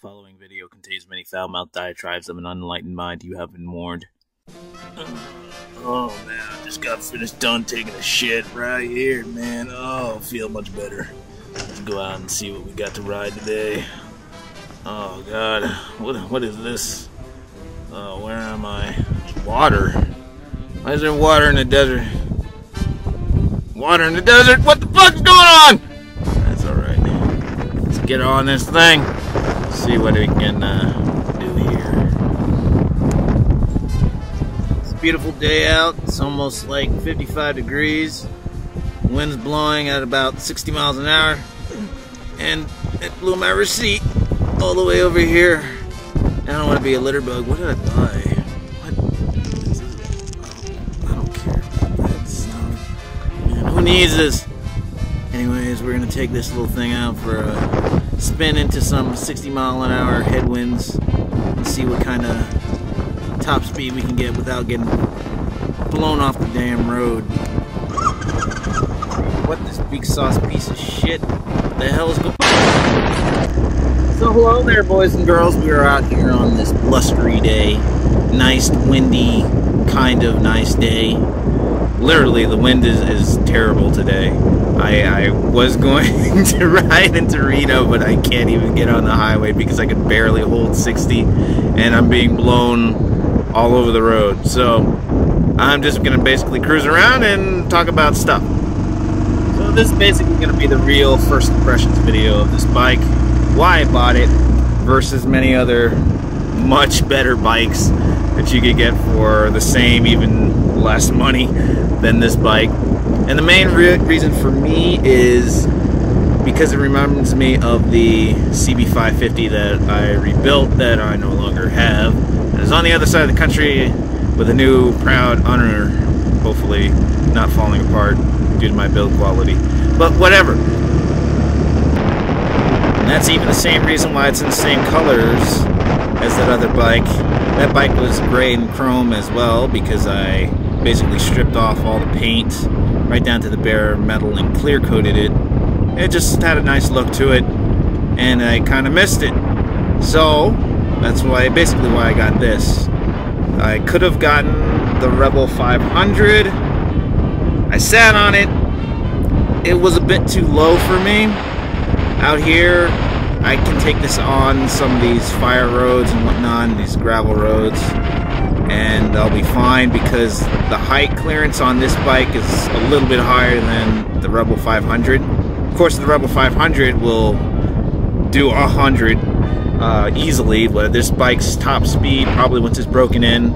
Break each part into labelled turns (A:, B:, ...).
A: following video contains many foul-mouthed diatribes of an unenlightened mind. You have been warned. Oh man, I just got finished done taking a shit right here, man. Oh, feel much better. Let's go out and see what we got to ride today. Oh god, what what is this? Oh, where am I? Water. Why is there water in the desert? Water in the desert? What the fuck is going on? That's alright. Let's get on this thing. See what we can uh, do here. It's a beautiful day out. It's almost like 55 degrees. Wind's blowing at about 60 miles an hour. And it blew my receipt all the way over here. I don't want to be a litter bug. What did I buy? I don't care about that stuff. Man, who needs this? Anyways, we're gonna take this little thing out for a spin into some 60 mile an hour headwinds and see what kind of top speed we can get without getting blown off the damn road. What this big sauce piece of shit? What the hell is going on? So hello there boys and girls, we are out here on this blustery day. Nice, windy, kind of nice day. Literally, the wind is, is terrible today. I, I was going to ride into Reno, but I can't even get on the highway because I can barely hold 60 and I'm being blown all over the road. So I'm just going to basically cruise around and talk about stuff. So this is basically going to be the real first impressions video of this bike, why I bought it, versus many other much better bikes that you could get for the same, even less money than this bike. And the main re reason for me is because it reminds me of the CB550 that I rebuilt that I no longer have. And it's on the other side of the country with a new proud owner, hopefully not falling apart due to my build quality. But whatever. And that's even the same reason why it's in the same colors as that other bike. That bike was gray and chrome as well because I basically stripped off all the paint right down to the bare metal and clear coated it. It just had a nice look to it and I kind of missed it. So that's why basically why I got this. I could have gotten the Rebel 500. I sat on it. It was a bit too low for me. Out here, I can take this on some of these fire roads and whatnot, these gravel roads, and I'll be fine because the height clearance on this bike is a little bit higher than the Rebel 500. Of course, the Rebel 500 will do 100 uh, easily, but this bike's top speed, probably once it's broken in,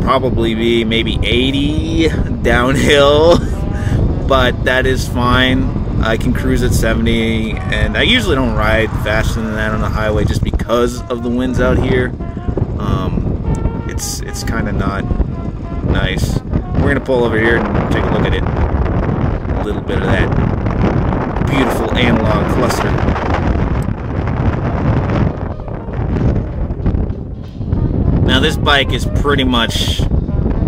A: probably be maybe 80 downhill, but that is fine. I can cruise at 70, and I usually don't ride faster than that on the highway just because of the winds out here. Um, it's it's kind of not nice. We're gonna pull over here and take a look at it. A little bit of that beautiful analog cluster. Now this bike is pretty much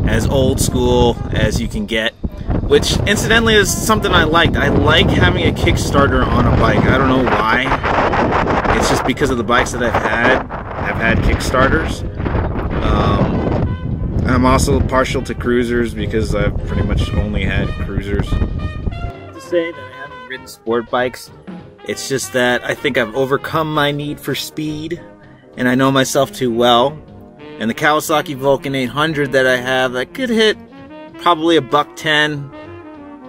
A: as old school as you can get which incidentally is something I liked. I like having a Kickstarter on a bike. I don't know why. It's just because of the bikes that I've had. I've had Kickstarters. Um, I'm also partial to cruisers because I've pretty much only had cruisers. To say that I haven't ridden sport bikes, it's just that I think I've overcome my need for speed, and I know myself too well. And the Kawasaki Vulcan 800 that I have, I could hit probably a buck 10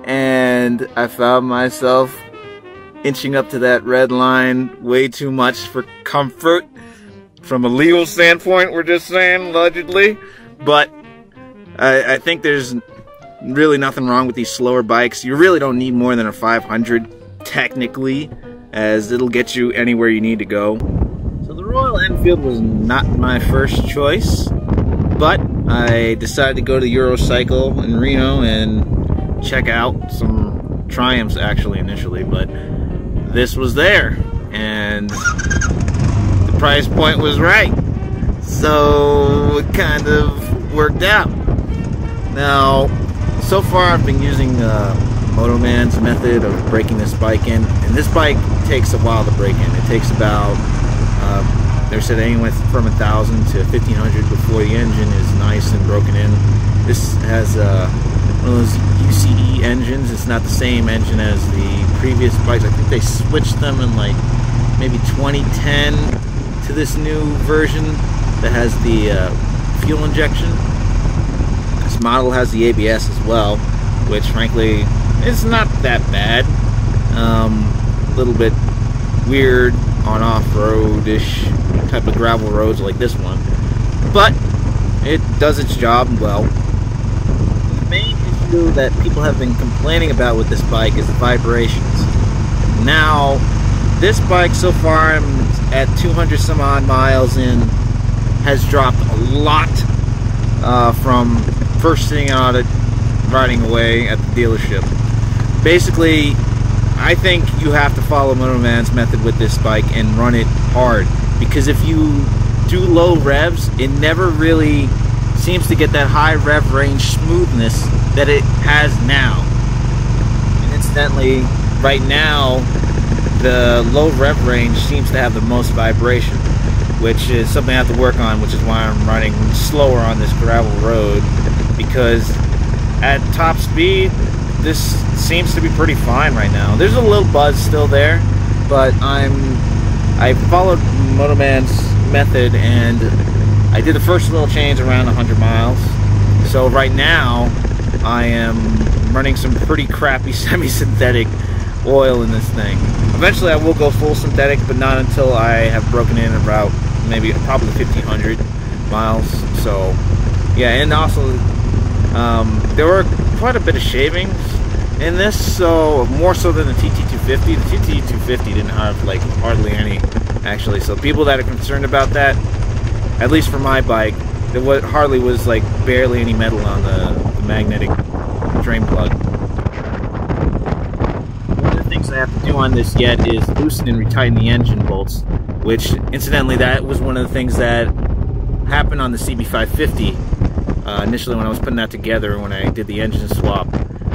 A: and I found myself inching up to that red line way too much for comfort from a legal standpoint we're just saying allegedly but I, I think there's really nothing wrong with these slower bikes you really don't need more than a 500 technically as it'll get you anywhere you need to go so the Royal Enfield was not my first choice but I decided to go to Eurocycle in Reno and check out some Triumphs actually initially, but this was there and the price point was right. So it kind of worked out. Now, so far I've been using uh, Motoman's method of breaking this bike in, and this bike takes a while to break in. It takes about uh, manufacturer said anywhere from a thousand to fifteen hundred before the engine is nice and broken in. This has uh, one of those UCE engines. It's not the same engine as the previous bikes. I think they switched them in like maybe 2010 to this new version that has the uh, fuel injection. This model has the ABS as well, which frankly is not that bad. Um, a little bit weird on off-road-ish type of gravel roads like this one. But it does its job well. The main issue that people have been complaining about with this bike is the vibrations. Now, this bike so far I'm at 200 some odd miles in has dropped a lot uh, from first sitting on it riding away at the dealership. Basically, I think you have to follow Motoman's method with this bike and run it hard because if you do low revs, it never really seems to get that high rev range smoothness that it has now. And incidentally, right now, the low rev range seems to have the most vibration, which is something I have to work on, which is why I'm running slower on this gravel road because at top speed, this seems to be pretty fine right now. There's a little buzz still there, but I'm I followed Motoman's method and I did the first little change around 100 miles. So right now I am running some pretty crappy semi-synthetic oil in this thing. Eventually I will go full synthetic, but not until I have broken in about maybe probably 1500 miles. So yeah, and also um, there were quite a bit of shavings in this, so more so than the TT250. The TT250 didn't have like hardly any actually. So people that are concerned about that, at least for my bike, there was, hardly was like barely any metal on the, the magnetic drain plug. One of the things I have to do on this yet is loosen and retighten the engine bolts, which incidentally that was one of the things that happened on the CB550 uh, initially when I was putting that together when I did the engine swap.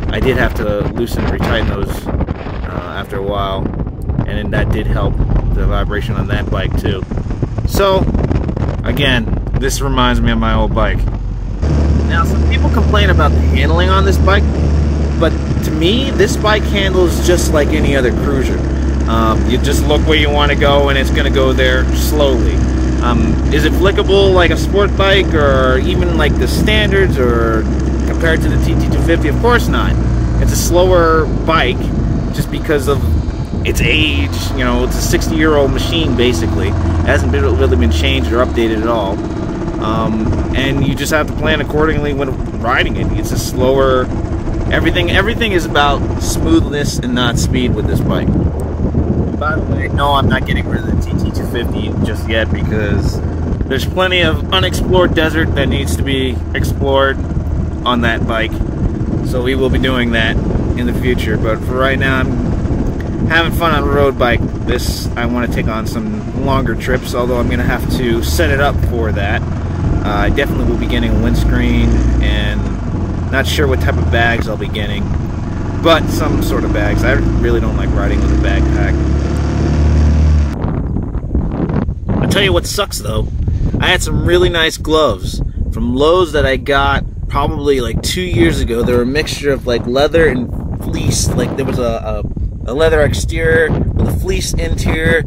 A: I did have to loosen and retighten those uh, after a while, and that did help the vibration on that bike too. So, again, this reminds me of my old bike. Now, some people complain about the handling on this bike, but to me, this bike handles just like any other cruiser. Um, you just look where you want to go, and it's going to go there slowly. Um, is it flickable like a sport bike, or even like the standards, or compared to the TT250? Of course not. It's a slower bike just because of its age. You know, it's a 60 year old machine basically. It hasn't been, really been changed or updated at all. Um, and you just have to plan accordingly when riding it. It's a slower. Everything, everything is about smoothness and not speed with this bike. By the way, no, I'm not getting rid of the TT250 just yet because there's plenty of unexplored desert that needs to be explored on that bike. So we will be doing that in the future. But for right now, I'm having fun on a road bike. This, I want to take on some longer trips, although I'm going to have to set it up for that. Uh, I definitely will be getting a windscreen and not sure what type of bags I'll be getting, but some sort of bags. I really don't like riding with a backpack. I'll tell you what sucks though. I had some really nice gloves from Lowe's that I got probably like two years ago. They were a mixture of like leather and fleece. Like there was a, a, a leather exterior with a fleece interior,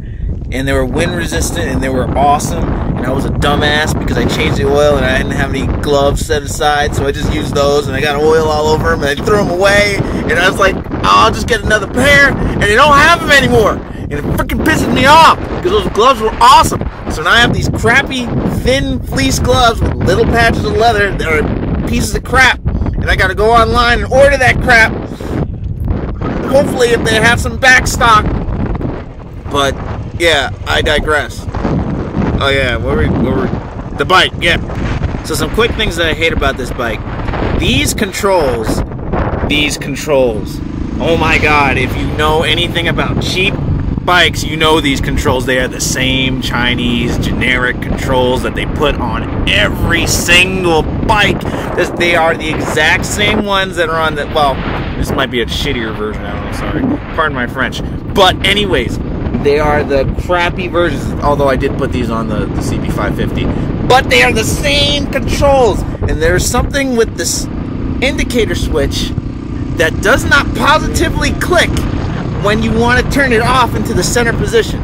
A: and they were wind resistant and they were awesome. And I was a dumbass because I changed the oil and I didn't have any gloves set aside, so I just used those and I got oil all over them and I threw them away. And I was like, oh, I'll just get another pair, and they don't have them anymore. And it freaking pisses me off because those gloves were awesome. So now I have these crappy, thin fleece gloves with little patches of leather that are pieces of crap. And I gotta go online and order that crap. Hopefully, if they have some back stock. But, yeah, I digress. Oh, yeah, were, what were the bike, yeah. So, some quick things that I hate about this bike. These controls, these controls. Oh my god, if you know anything about cheap bikes, you know these controls. They are the same Chinese generic controls that they put on every single bike. They are the exact same ones that are on the, well, this might be a shittier version, I don't know, sorry. Pardon my French. But anyways, They are the crappy versions, although I did put these on the, the CB550. But they are the same controls. And there's something with this indicator switch that does not positively click when you want to turn it off into the center position.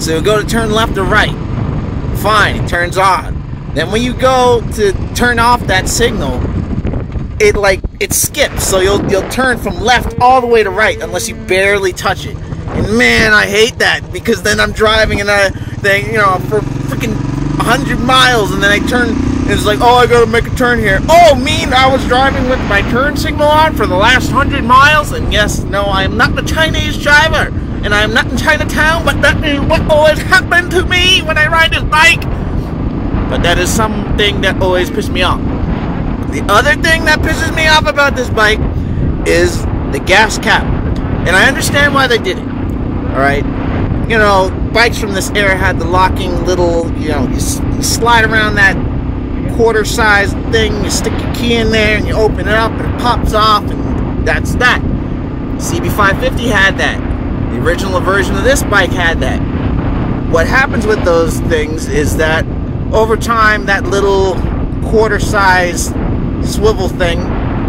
A: So you go to turn left or right. Fine, it turns on. Then when you go to turn off that signal, it like it skips. So you'll you'll turn from left all the way to right unless you barely touch it. And man, I hate that because then I'm driving and I they you know for freaking 100 miles and then I turn and it's like, oh, I gotta make a turn here. Oh, mean I was driving with my turn signal on for the last 100 miles? And yes, no, I am not the Chinese driver. And I am not in Chinatown, but that is what always happened to me when I ride this bike. But that is something that always pisses me off. The other thing that pisses me off about this bike is the gas cap. And I understand why they did it. Alright? You know, bikes from this era had the locking little, you know, you, you slide around that quarter size thing, you stick your key in there and you open it up and it pops off and that's that. CB550 had that. The original version of this bike had that. What happens with those things is that over time that little quarter size swivel thing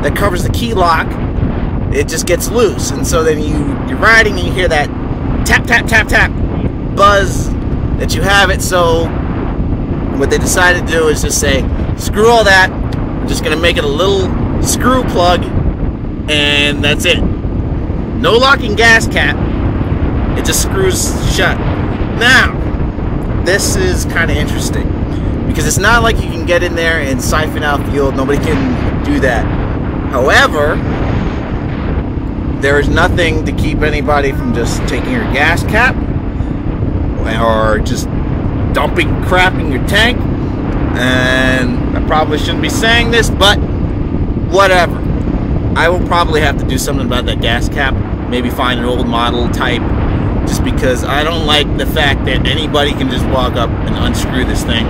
A: that covers the key lock it just gets loose and so then you you're riding and you hear that tap tap tap tap. Buzz that you have it. So what they decided to do is just say screw all that. I'm just gonna make it a little screw plug and that's it. No locking gas cap. It just screws shut. Now this is kind of interesting because it's not like you can get in there and siphon out fuel nobody can do that. However there is nothing to keep anybody from just taking your gas cap or just dumping crap in your tank. And I probably shouldn't be saying this, but whatever. I will probably have to do something about that gas cap. Maybe find an old model type. Just because I don't like the fact that anybody can just walk up and unscrew this thing.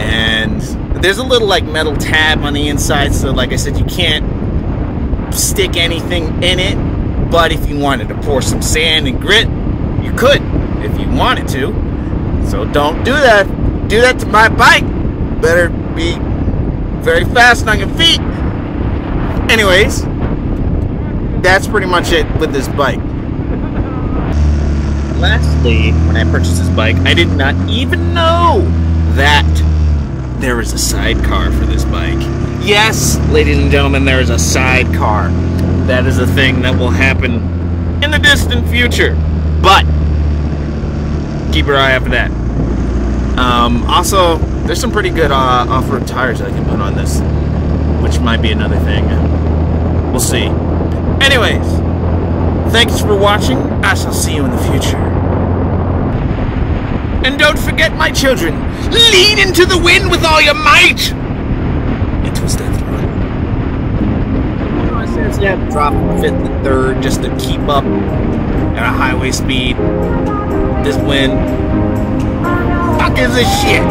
A: And there's a little like metal tab on the inside, so like I said, you can't stick anything in it but if you wanted to pour some sand and grit, you could if you wanted to. So don't do that. Do that to my bike. Better be very fast on your feet. Anyways, that's pretty much it with this bike. Lastly, when I purchased this bike, I did not even know that there was a sidecar for this bike. Yes, ladies and gentlemen, there is a sidecar that is a thing that will happen in the distant future. But keep your eye out for that. Um, also, there's some pretty good uh, off-road tires I can put on this, which might be another thing. We'll see. Anyways, thanks for watching. I shall see you in the future. And don't forget, my children, lean into the wind with all your might. It was death to drop fifth and third just to keep up at a highway speed. This wind, fuck is this shit?